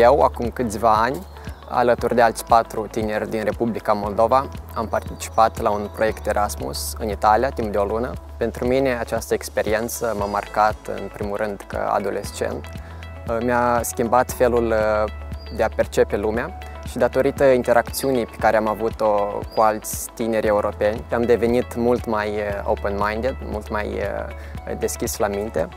Eu, acum câțiva ani, alături de alți patru tineri din Republica Moldova, am participat la un proiect Erasmus în Italia, timp de o lună. Pentru mine această experiență m-a marcat, în primul rând, ca adolescent. Mi-a schimbat felul de a percepe lumea și datorită interacțiunii pe care am avut-o cu alți tineri europeni, am devenit mult mai uh, open-minded, mult mai uh, deschis la minte.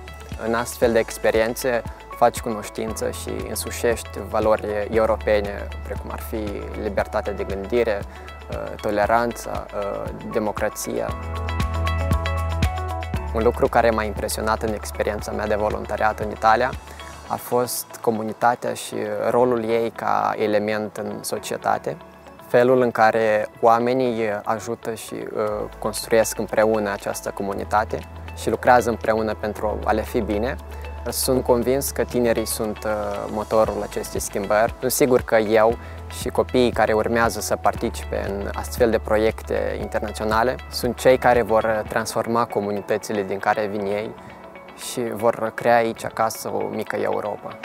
În astfel de experiențe faci cunoștință și însușești valori europene, precum ar fi libertatea de gândire, uh, toleranța, democrația. Un lucru care m-a impresionat în experiența mea de voluntariat în Italia a fost comunitatea și rolul ei ca element în societate, felul în care oamenii ajută și uh, construiesc împreună această comunitate și lucrează împreună pentru a le fi bine. Sunt convins că tinerii sunt uh, motorul acestei schimbări. Sunt sigur că eu și copiii care urmează să participe în astfel de proiecte internaționale sunt cei care vor transforma comunitățile din care vin ei și vor crea aici acasă o mică Europa.